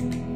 Música